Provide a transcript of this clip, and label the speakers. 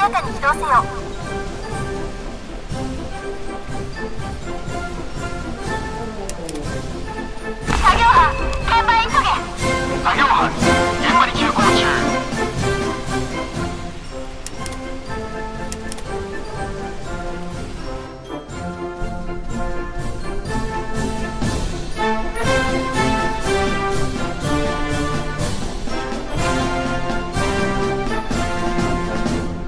Speaker 1: 中に移動せよ